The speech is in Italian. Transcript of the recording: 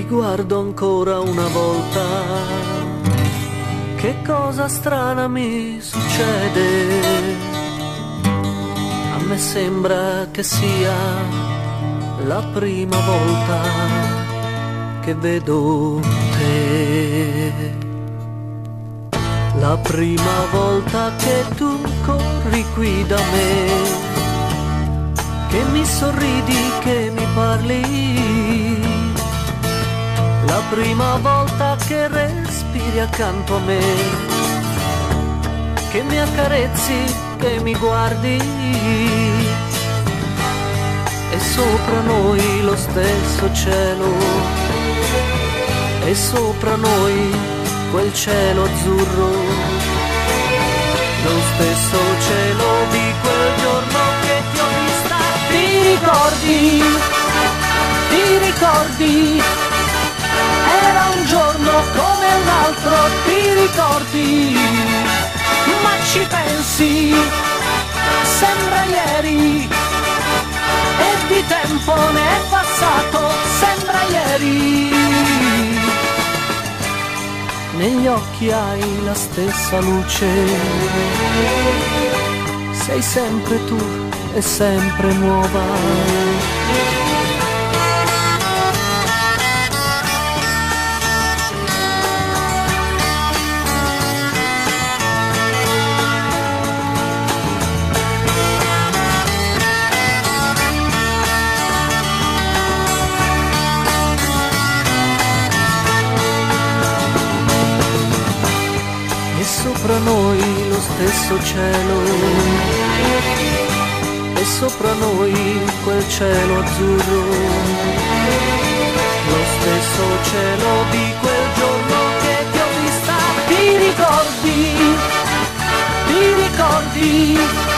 Ti guardo ancora una volta, che cosa strana mi succede. A me sembra che sia la prima volta che vedo te. La prima volta che tu corri qui da me che mi sorridi, che mi parli. Prima volta che respiri accanto a me, che mi accarezzi, che mi guardi. E sopra noi lo stesso cielo, e sopra noi quel cielo azzurro, lo stesso cielo di quel giorno che ti ho vista. Ti ricordi, ti ricordi, ricordi, ma ci pensi, sembra ieri, e di tempo ne è passato, sembra ieri. Negli occhi hai la stessa luce, sei sempre tu è sempre nuova. Noi lo stesso cielo. E sopra noi quel cielo azzurro, lo stesso cielo di quel giorno che ti ho vista, ti ricordi, ti ricordi